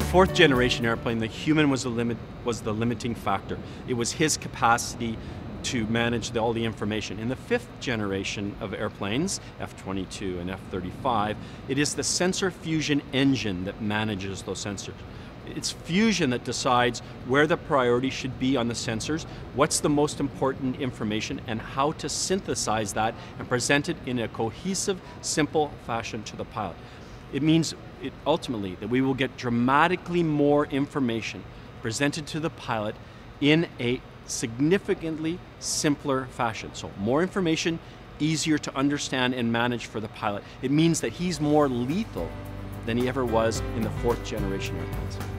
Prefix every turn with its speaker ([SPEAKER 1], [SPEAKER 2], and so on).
[SPEAKER 1] fourth generation airplane, the human was the limit was the limiting factor. It was his capacity to manage the, all the information. In the fifth generation of airplanes, F-22 and F-35, it is the sensor fusion engine that manages those sensors. It's fusion that decides where the priority should be on the sensors, what's the most important information, and how to synthesize that and present it in a cohesive, simple fashion to the pilot. It means it ultimately that we will get dramatically more information presented to the pilot in a significantly simpler fashion. So more information, easier to understand and manage for the pilot. It means that he's more lethal than he ever was in the fourth generation airplanes.